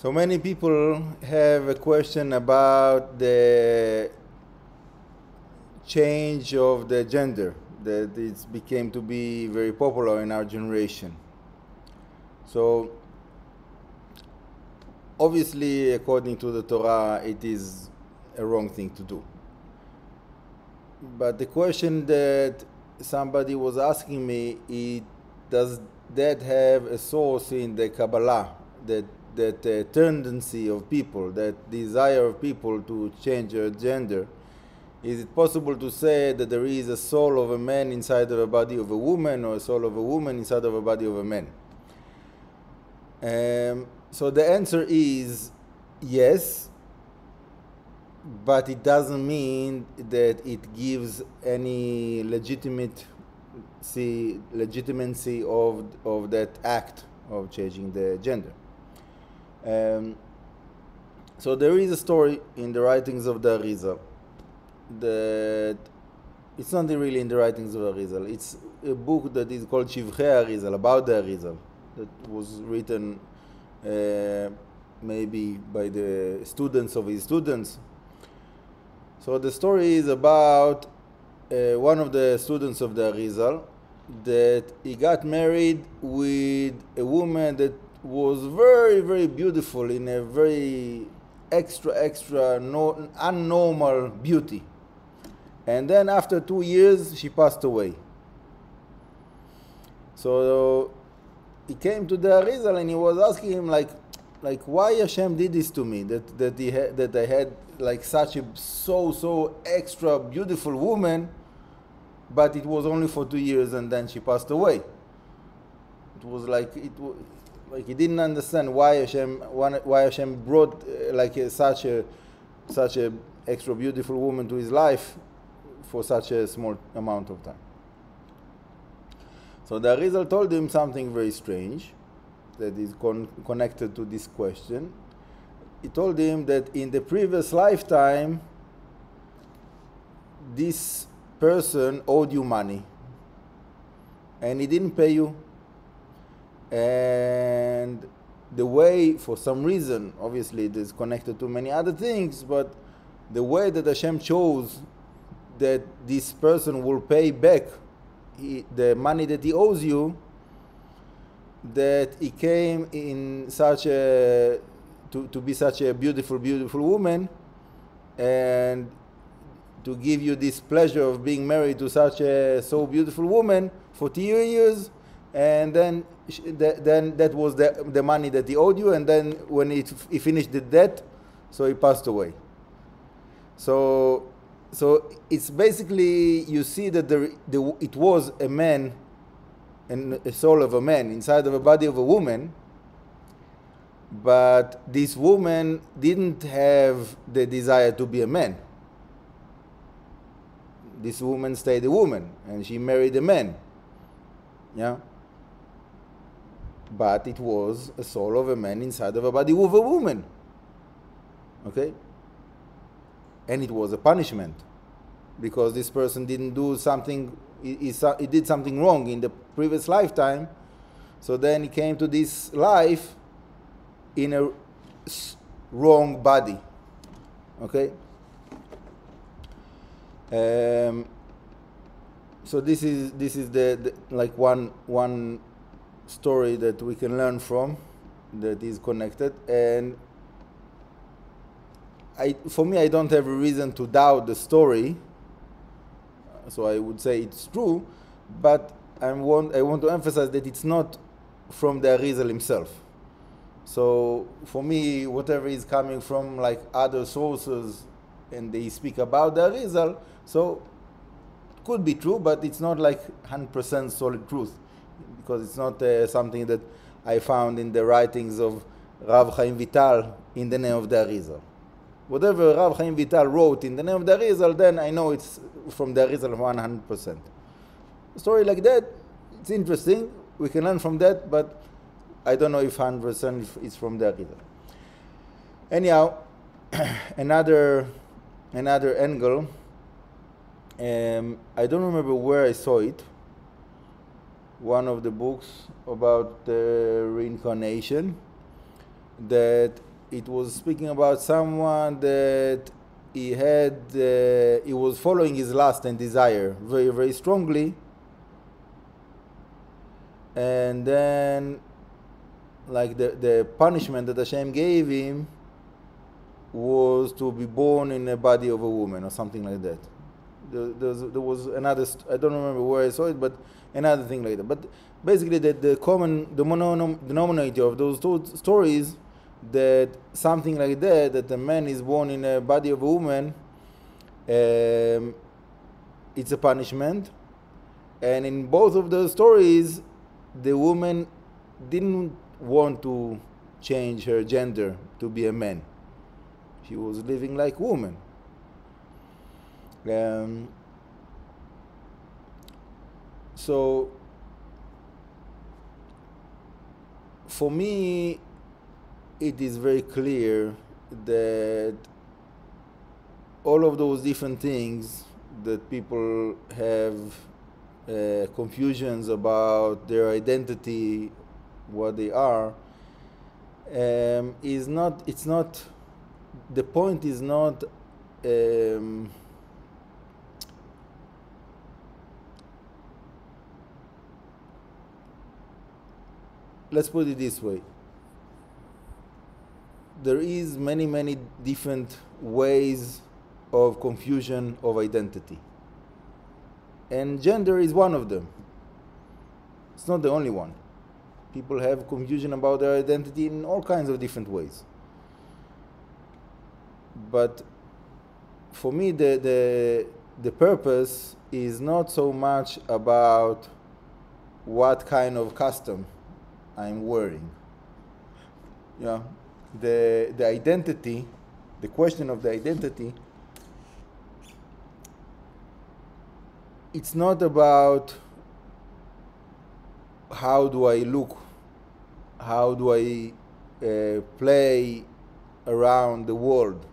So many people have a question about the change of the gender that it became to be very popular in our generation. So obviously according to the Torah it is a wrong thing to do. But the question that somebody was asking me is does that have a source in the Kabbalah that that uh, tendency of people, that desire of people to change their gender, is it possible to say that there is a soul of a man inside of a body of a woman, or a soul of a woman inside of a body of a man? Um, so the answer is yes, but it doesn't mean that it gives any legitimate legitimacy of of that act of changing the gender. Um, so there is a story in the writings of the Arizal that it's not really in the writings of Arizal. It's a book that is called Shivchei Arizal about the Arizal that was written uh, maybe by the students of his students. So the story is about uh, one of the students of the Arizal that he got married with a woman that was very, very beautiful in a very extra, extra, no, unnormal beauty. And then after two years, she passed away. So he came to the Arizal and he was asking him like, like why Hashem did this to me? That that he that I had like such a so so extra beautiful woman, but it was only for two years and then she passed away. It was like it like he didn't understand why Hashem why Hashem brought uh, like a, such a such a extra beautiful woman to his life for such a small amount of time. So the Arizal told him something very strange that is con- connected to this question. He told him that in the previous lifetime, this person owed you money and he didn't pay you and the way, for some reason, obviously it is connected to many other things, but the way that Hashem chose that this person will pay back he, the money that he owes you, that he came in such a to, to be such a beautiful, beautiful woman, and to give you this pleasure of being married to such a so beautiful woman for two years, and then then that was the, the money that he owed you, and then when he, he finished the debt, so he passed away. So, so it's basically you see that the, the, it was a man and a soul of a man inside of a body of a woman, but this woman didn't have the desire to be a man. This woman stayed a woman, and she married a man. Yeah but it was a soul of a man inside of a body of a woman. Okay? And it was a punishment because this person didn't do something, he, he, he did something wrong in the previous lifetime. So then he came to this life in a wrong body. Okay? Um, so this is this is the, the like one one story that we can learn from that is connected. And I, for me I don't have a reason to doubt the story. So I would say it's true but I want, I want to emphasize that it's not from the Arizal himself. So for me whatever is coming from like other sources and they speak about the Arizal so it could be true but it's not like 100% solid truth because it's not uh, something that I found in the writings of Rav Chaim Vital in the name of the Arizal. Whatever Rav Chaim Vital wrote in the name of the Arizal, then I know it's from the Arizal 100%. A story like that, it's interesting. We can learn from that, but I don't know if 100% is from the Arizal. Anyhow, another another angle. Um, I don't remember where I saw it one of the books about the reincarnation that it was speaking about someone that he had uh, he was following his lust and desire very very strongly and then like the, the punishment that Hashem gave him was to be born in a body of a woman or something like that. There, there was another, I don't remember where I saw it, but another thing like that. But basically, the, the common the denominator of those two stories that something like that, that a man is born in a body of a woman, um, it's a punishment. And in both of those stories, the woman didn't want to change her gender to be a man. She was living like a woman. Um, so for me, it is very clear that all of those different things that people have uh, confusions about their identity, what they are, um, is not. It's not. The point is not. Um, let's put it this way. There is many many different ways of confusion of identity. And gender is one of them. It's not the only one. People have confusion about their identity in all kinds of different ways. But for me the the the purpose is not so much about what kind of custom I'm wearing. Yeah, the, the identity, the question of the identity, it's not about how do I look, how do I uh, play around the world.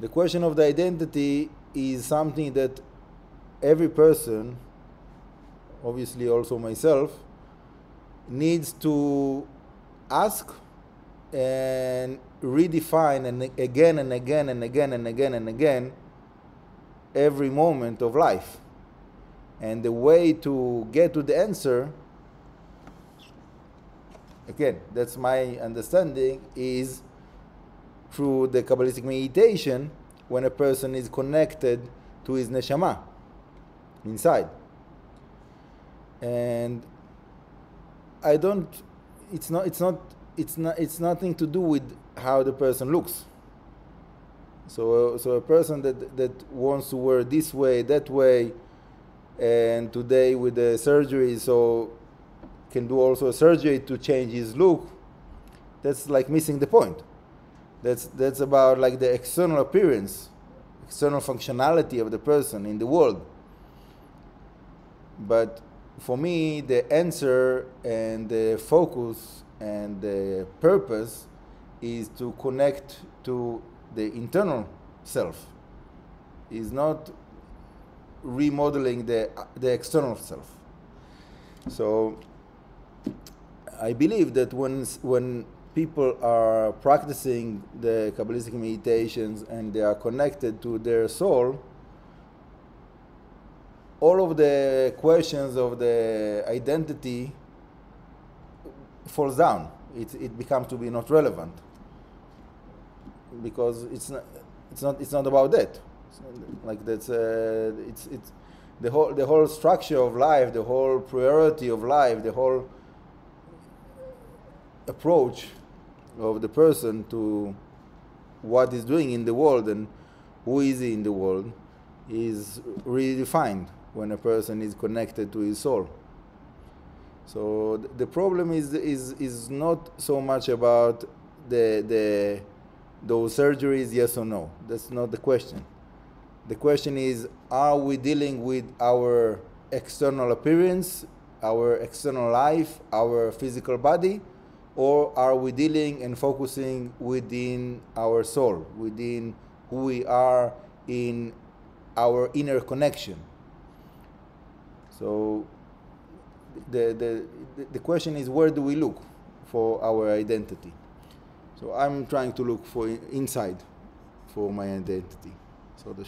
The question of the identity is something that every person, obviously also myself, needs to ask and redefine and again and again and again and again and again every moment of life. And the way to get to the answer, again, that's my understanding, is through the Kabbalistic meditation when a person is connected to his neshama inside. And I don't. It's not. It's not. It's not. It's nothing to do with how the person looks. So, uh, so a person that that wants to wear this way, that way, and today with the surgery, so can do also a surgery to change his look. That's like missing the point. That's that's about like the external appearance, external functionality of the person in the world. But for me, the answer and the focus and the purpose is to connect to the internal self. Is not remodeling the the external self. So I believe that when when people are practicing the Kabbalistic meditations and they are connected to their soul, all of the questions of the identity falls down. It, it becomes to be not relevant because it's not, it's not, it's not about that. like that's uh, it's, it's the whole the whole structure of life, the whole priority of life, the whole approach of the person to what he's doing in the world and who is in the world is redefined when a person is connected to his soul. So th- the problem is, is, is not so much about the, the, those surgeries, yes or no. That's not the question. The question is are we dealing with our external appearance, our external life, our physical body, or are we dealing and focusing within our soul, within who we are in our inner connection? So the, the, the question is where do we look for our identity? So I'm trying to look for inside for my identity. So the